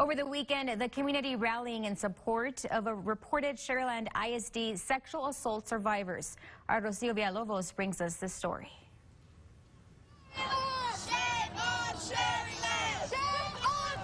Over the weekend, the community rallying in support of a reported Sharyland ISD sexual assault survivors. Our Rocio Villalobos brings us this story.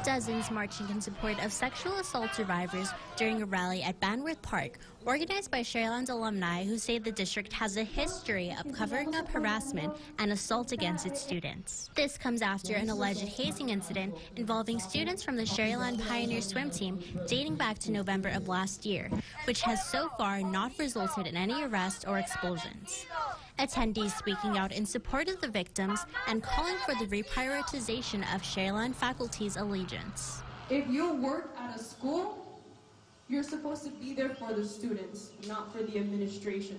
Dozens marching in support of sexual assault survivors during a rally at Bannworth Park, organized by Sharyland alumni who say the district has a history of covering up harassment and assault against its students. This comes after an alleged hazing incident involving students from the Sharyland Pioneer swim team dating back to November of last year, which has so far not resulted in any arrests or expulsions. Attendees speaking out in support of the victims and calling for the reprioritization of Sharyland faculty's allegiance. If you work at a school, you're supposed to be there for the students, not for the administration.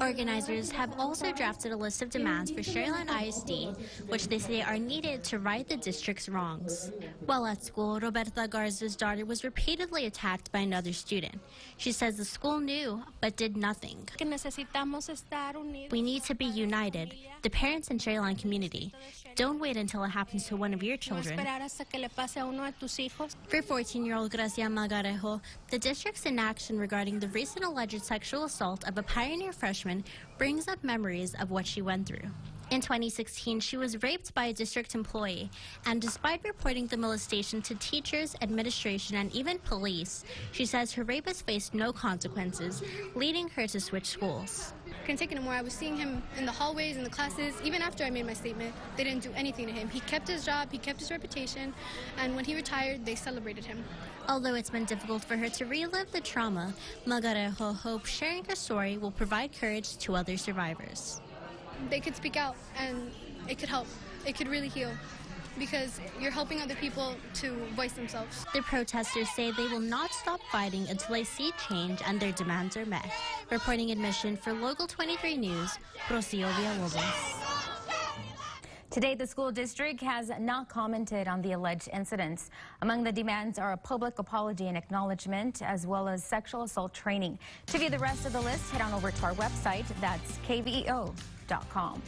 Organizers have also drafted a list of demands for Sharyland ISD, which they say are needed to right the district's wrongs. While at school, Roberta Garza's daughter was repeatedly attacked by another student. She says the school knew, but did nothing. We need to be united, the parents and Sharyland community. Don't wait until it happens to one of your children. For 14-year-old Gracia Magarejo, the district's inaction regarding the recent alleged sexual assault of a pioneer freshman brings up memories of what she went through. In 2016, she was raped by a district employee, and despite reporting the molestation to teachers, administration, and even police, she says her rapist faced no consequences, leading her to switch schools. Couldn't take it anymore. I was seeing him in the hallways, in the classes. Even after I made my statement, they didn't do anything to him. He kept his job, he kept his reputation, and when he retired, they celebrated him. Although it's been difficult for her to relive the trauma, Magarejo hopes sharing her story will provide courage to other survivors they could speak out and it could help. It could really heal because you're helping other people to voice themselves. The protesters say they will not stop fighting until they see change and their demands are met. Reporting in Mission for Local 23 News, Rocio Villalobos. Today, the school district has not commented on the alleged incidents. Among the demands are a public apology and acknowledgement, as well as sexual assault training. To view the rest of the list, head on over to our website. That's kveo.com.